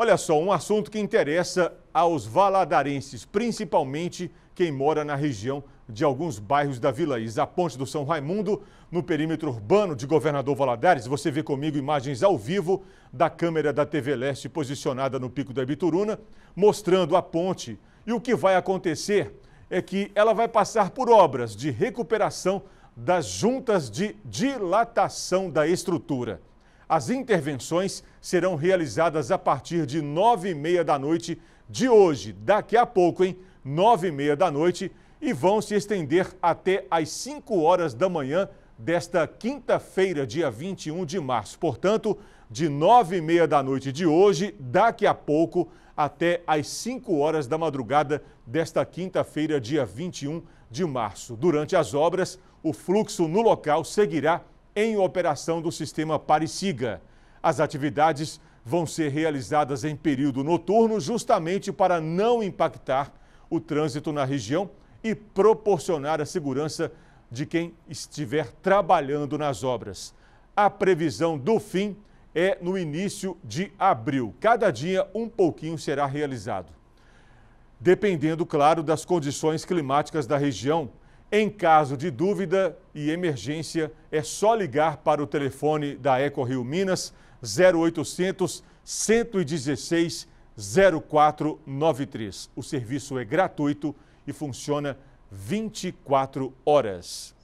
Olha só, um assunto que interessa aos valadarenses, principalmente quem mora na região de alguns bairros da Vila Isa. A ponte do São Raimundo, no perímetro urbano de Governador Valadares. Você vê comigo imagens ao vivo da câmera da TV Leste posicionada no Pico da Ibituruna, mostrando a ponte. E o que vai acontecer é que ela vai passar por obras de recuperação das juntas de dilatação da estrutura. As intervenções serão realizadas a partir de nove e meia da noite de hoje, daqui a pouco, hein? Nove e meia da noite e vão se estender até às 5 horas da manhã desta quinta-feira, dia 21 de março. Portanto, de nove e meia da noite de hoje, daqui a pouco, até às 5 horas da madrugada desta quinta-feira, dia 21 de março. Durante as obras, o fluxo no local seguirá em operação do sistema Parisiga. As atividades vão ser realizadas em período noturno, justamente para não impactar o trânsito na região e proporcionar a segurança de quem estiver trabalhando nas obras. A previsão do fim é no início de abril. Cada dia um pouquinho será realizado. Dependendo, claro, das condições climáticas da região, em caso de dúvida e emergência, é só ligar para o telefone da Eco Rio Minas 0800 116 0493. O serviço é gratuito e funciona 24 horas.